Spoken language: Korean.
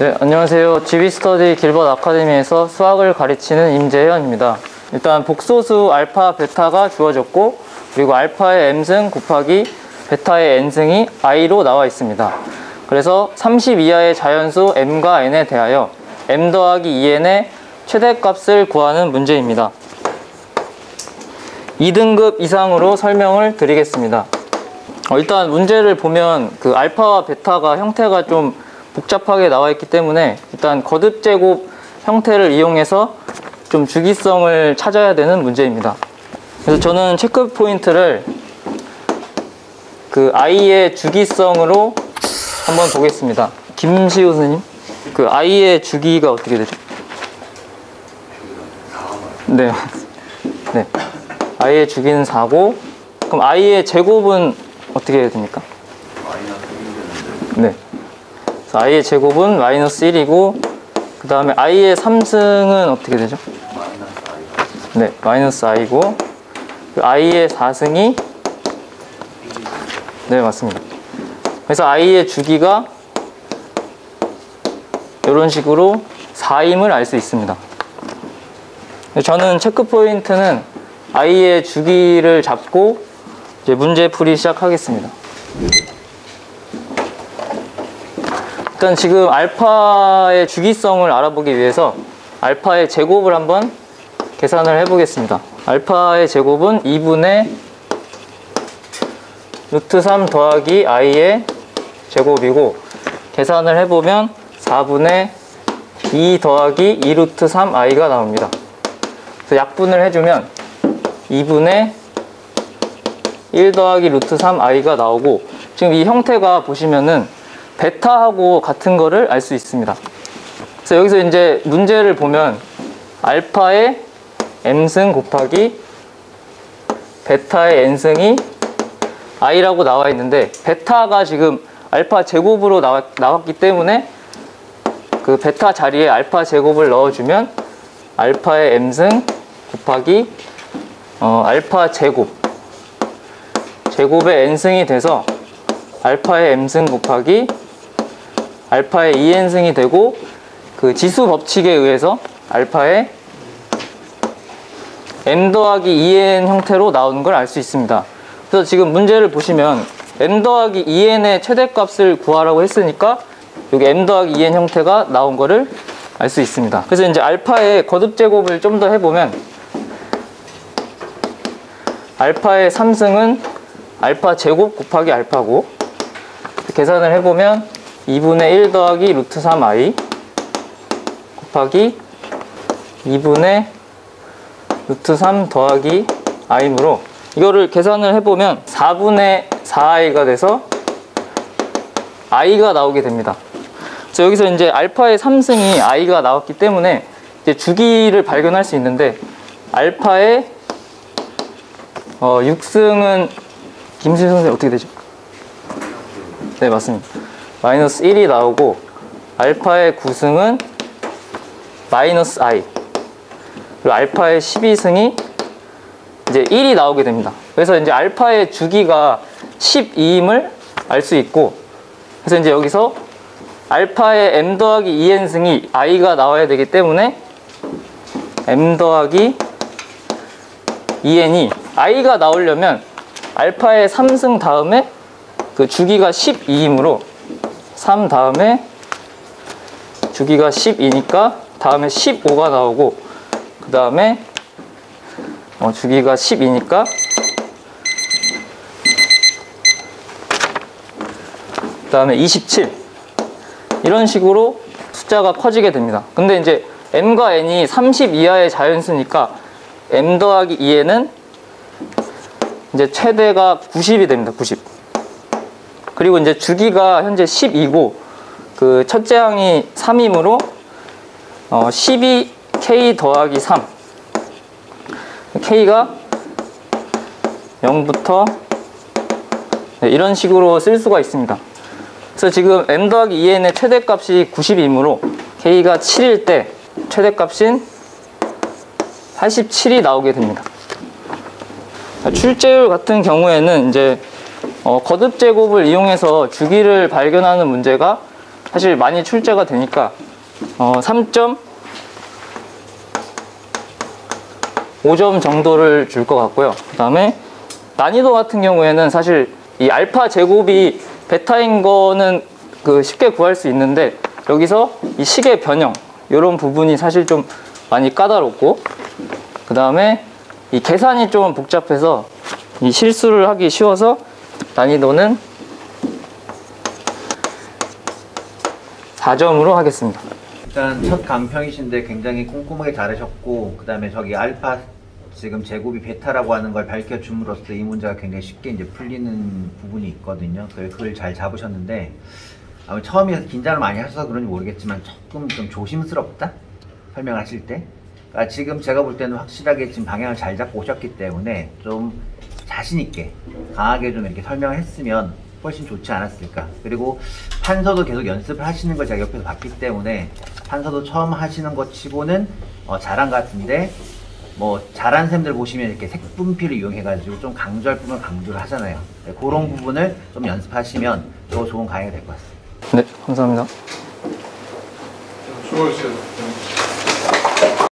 네, 안녕하세요. GB스터디 길벗 아카데미에서 수학을 가르치는 임재현입니다. 일단 복소수 알파, 베타가 주어졌고 그리고 알파의 m승 곱하기 베타의 n승이 i로 나와 있습니다. 그래서 30 이하의 자연수 m과 n에 대하여 m 더하기 2n의 최대값을 구하는 문제입니다. 2등급 이상으로 설명을 드리겠습니다. 어, 일단 문제를 보면 그 알파와 베타가 형태가 좀 복잡하게 나와 있기 때문에 일단 거듭 제곱 형태를 이용해서 좀 주기성을 찾아야 되는 문제입니다. 그래서 저는 체크 포인트를 그 i의 주기성으로 한번 보겠습니다. 김시우 선생님, 그 i의 주기가 어떻게 되죠? 네, 네. i의 주기는 4고, 그럼 i의 제곱은 어떻게 해야 됩니까? 네. I의 제곱은 마이너스 1이고, 그 다음에 i의 3승은 어떻게 되죠? 네, 마이너스 i고, 그 i의 4승이 네, 맞습니다. 그래서 i의 주기가 이런 식으로 4임을 알 수 있습니다. 저는 체크 포인트는 i의 주기를 잡고 이제 문제 풀이 시작하겠습니다. 일단 지금 알파의 주기성을 알아보기 위해서 알파의 제곱을 한번 계산을 해보겠습니다. 알파의 제곱은 2분의 루트 3 더하기 i의 제곱이고 계산을 해보면 4분의 2 더하기 2 루트 3 i가 나옵니다. 그래서 약분을 해주면 2분의 1 더하기 루트 3 i가 나오고 지금 이 형태가 보시면은 베타하고 같은 거를 알 수 있습니다. 그래서 여기서 이제 문제를 보면 알파의 m승 곱하기 베타의 n승이 i라고 나와 있는데 베타가 지금 알파 제곱으로 나왔, 나왔기 때문에 그 베타 자리에 알파 제곱을 넣어주면 알파의 m승 곱하기 어, 알파 제곱 제곱의 n승이 돼서 알파의 m승 곱하기 알파의 2n승이 되고 그 지수 법칙에 의해서 알파의 m 더하기 2n 형태로 나오는 걸 알 수 있습니다. 그래서 지금 문제를 보시면 m 더하기 2n의 최대값을 구하라고 했으니까 여기 m 더하기 2n 형태가 나온 거를 알 수 있습니다. 그래서 이제 알파의 거듭 제곱을 좀 더 해보면 알파의 3승은 알파 제곱 곱하기 알파고 계산을 해보면 2분의 1 더하기 루트 3i 곱하기 2분의 루트 3 더하기 i므로 이거를 계산을 해보면 4분의 4i가 돼서 i가 나오게 됩니다. 그래서 여기서 이제 알파의 3승이 i가 나왔기 때문에 이제 주기를 발견할 수 있는데 알파의 어, 6승은 김수희 선생님 어떻게 되죠? 네 맞습니다. 마이너스 1이 나오고 알파의 9승은 마이너스 i 그리고 알파의 12승이 이제 1이 나오게 됩니다. 그래서 이제 알파의 주기가 12임을 알 수 있고 그래서 이제 여기서 알파의 m 더하기 2n승이 i가 나와야 되기 때문에 m 더하기 2n이 i가 나오려면 알파의 3승 다음에 그 주기가 12이므로 3 다음에 주기가 12니까 다음에 15가 나오고 그 다음에 어, 주기가 10이니까 그 다음에 27 이런 식으로 숫자가 커지게 됩니다. 근데 이제 m과 n이 30 이하의 자연수니까 m 더하기 2에는 이제 최대가 90이 됩니다. 90. 그리고 이제 주기가 현재 10이고 그 첫째 항이 3이므로 어 12k 더하기 3 k가 0부터 네, 이런 식으로 쓸 수가 있습니다. 그래서 지금 m 더하기 2n의 최대값이 90이므로 k가 7일 때 최대값인 87이 나오게 됩니다. 출제율 같은 경우에는 이제 어, 거듭 제곱을 이용해서 주기를 발견하는 문제가 사실 많이 출제가 되니까 어, 3점 5점 정도를 줄 것 같고요. 그 다음에 난이도 같은 경우에는 사실 이 알파 제곱이 베타인 거는 그 쉽게 구할 수 있는데 여기서 이 식의 변형 이런 부분이 사실 좀 많이 까다롭고 그 다음에 이 계산이 좀 복잡해서 이 실수를 하기 쉬워서 난이도는 4점으로 하겠습니다. 일단 첫 강평이신데 굉장히 꼼꼼하게 잘하셨고 그 다음에 저기 알파 지금 제곱이 베타라고 하는 걸 밝혀줌으로써 이 문제가 굉장히 쉽게 이제 풀리는 부분이 있거든요. 그걸, 잘 잡으셨는데 아마 처음이라서 긴장을 많이 하셔서 그런지 모르겠지만 조금 좀 조심스럽다 설명하실 때. 그러니까 지금 제가 볼 때는 확실하게 지금 방향을 잘 잡고 오셨기 때문에 좀 자신 있게 강하게 좀 이렇게 설명을 했으면 훨씬 좋지 않았을까. 그리고 판서도 계속 연습을 하시는 걸 제가 옆에서 봤기 때문에 판서도 처음 하시는 것 치고는 어, 잘한 것 같은데 뭐 잘한 쌤들 보시면 이렇게 색분필을 이용해가지고 좀 강조할 부분을 강조를 하잖아요. 네, 그런 부분을 좀 연습하시면 더 좋은 강의가 될 것 같습니다. 네, 감사합니다. 수고하셨어요.